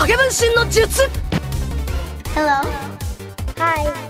影分身の術 Hello. Hi.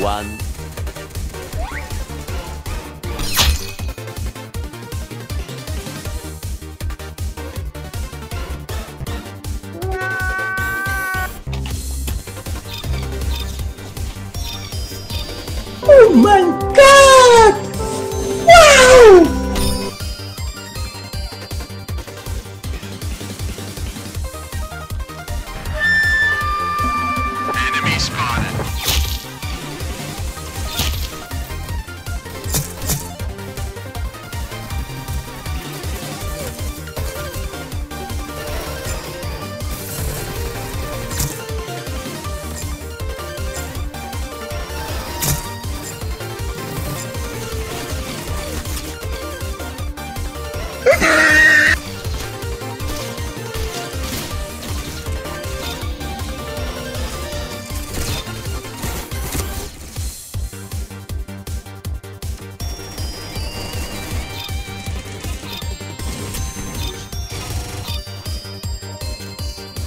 One. Oh my god!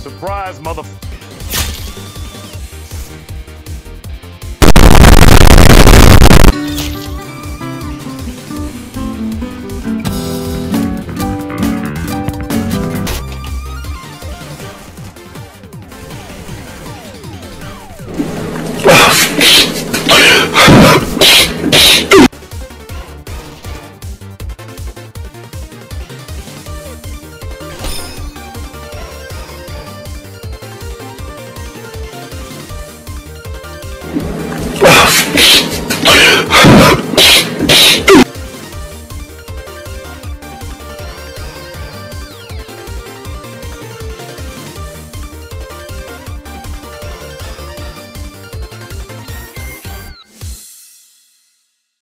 Surprise, mother.